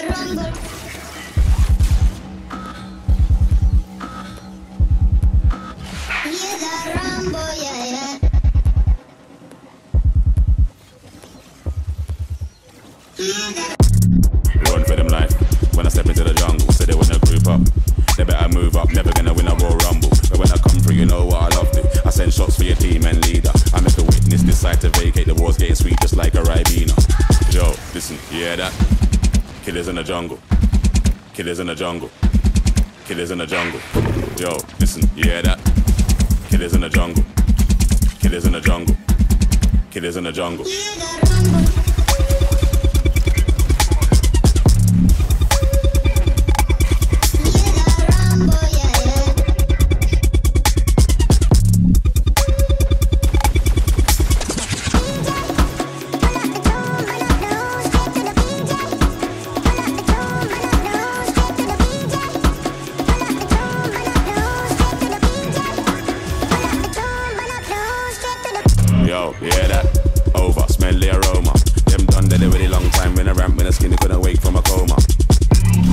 yeah, yeah. Hear the Run for them life. When I step into the jungle, say they wanna group up. They better move up, never gonna win a Royal Rumble. But when I come through, you know what I love to. I send shots for your team and leader. I make a witness decide to vacate. The war's getting sweet just like a Ribena. Yo, listen, you hear that? Killers in the jungle. Killers in the jungle. Killers in the jungle. Yo, listen, you hear that? Killers in the jungle. Killers in the jungle. Killers in the jungle. Yo, hear that? Over, smell the aroma. Them done dead already long time when I ramp when the skinny couldn't wake from a coma.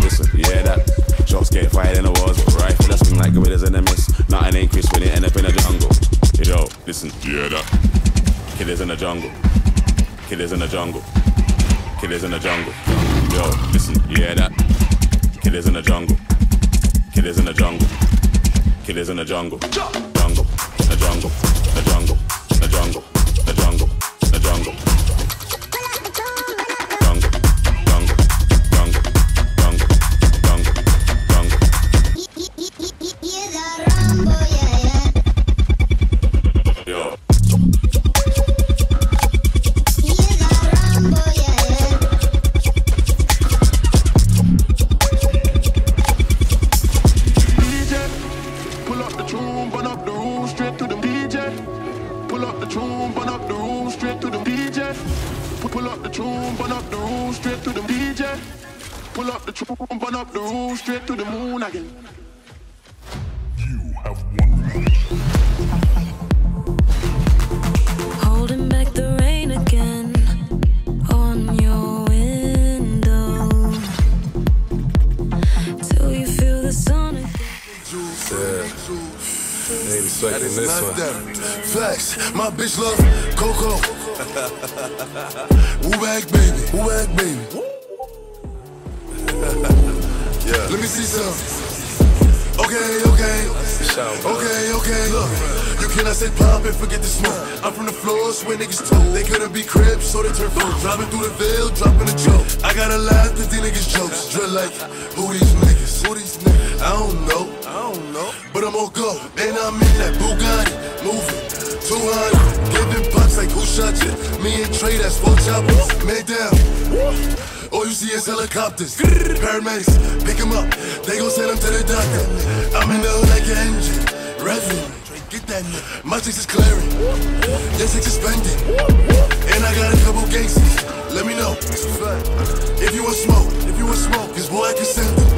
Listen, hear that? Shots get fired in the walls, but rifle that swing like gorillas in the mist. Nothing ain't crisp when it end up in the jungle. Yo, listen, hear that? Killers in the jungle. Killers in the jungle. Killers in the jungle. Yo, listen, hear that? Killers in the jungle. Killers in the jungle. Killers in the. Jungle. Jungle. The jungle. The jungle. Pull up the tune, burn up the room, straight to the DJ. Pull up the tune, burn up the room, straight to the moon again. You have one Holding back the rain again on your window till you feel the sun again. Ain't expecting this one. Flex, my bitch love Coco. Woo back, baby. Woo back, baby. Yeah. Let me see some. Okay, okay. Okay, okay. Look, you cannot say pop and forget the smoke. I'm from the floors where niggas told. They couldn't be cribs, so they turn full. Driving through the veil, dropping a joke. I gotta laugh cause these niggas jokes. Drill like, who these niggas? Who these niggas? I don't know. I don't know. But I'm on go. And I'm in that Bugatti. Moving. 200. Giving pops like who shot you? Me and Trey, that's four choppers. Made down. All you see is helicopters. Paramedics, pick him up. They gon' send him to the doctor. I'm in the hood like an engine. Revving. Get that. My chicks is clearing. Your chicks is spending. And I got a couple gangsters. Let me know. If you want smoke, if you want smoke, cause boy I can send them.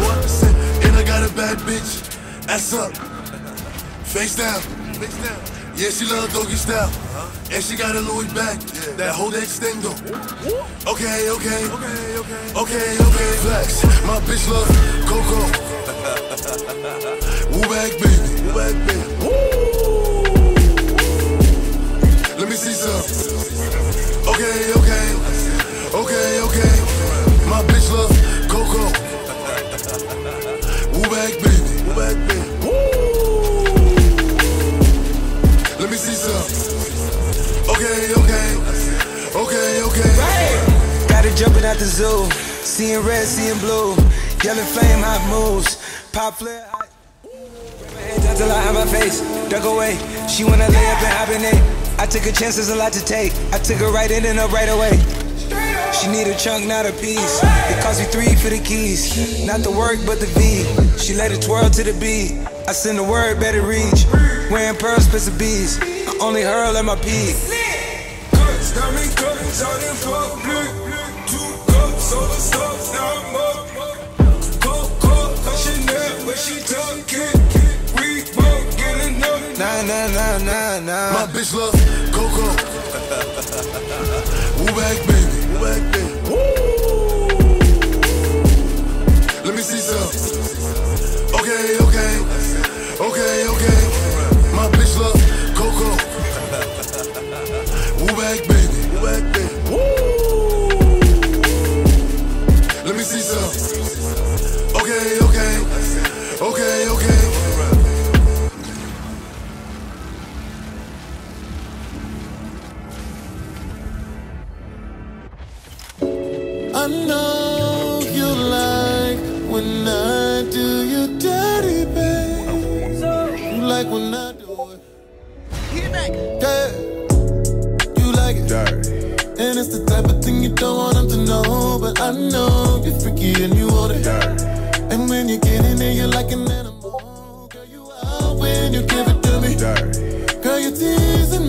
And I got a bad bitch. Ass up. Face down. Face down. Yeah, she love doggy style. And she got a Louis back. That whole extendo. Okay, okay. Okay, okay. Okay, okay. Flex. My bitch love Coco. Woo back, baby. Woo back, baby. Let Out the zoo. Seeing red, seeing blue. Yellow flame, hot moves. Pop flare. hot- hands till I have my face. Duck away. She wanna lay up and hibernate. I took a chance, there's a lot to take. I took her right in and up right away. She need a chunk, not a piece. It cost me three for the keys. Not the work, but the V. She let it twirl to the beat. I send the word, better reach. Wearing pearls, spits of bees. I only hurl at my peak. Out in. Two Nah, nah, nah, nah. My bitch Coco. Woo back, baby. Woo Let me see some. Okay, okay. Okay, okay. My bitch love Coco. Woo back, baby. I know you like when I do you dirty, babe. You like when I do it. Yeah, you like it. Dirty. And it's the type of thing you don't want them to know. But I know you're freaky and you want it. Dirty. And when you get in there, you're like an animal. Girl, you out when you give it to me. Dirty. Girl, you're teasing me.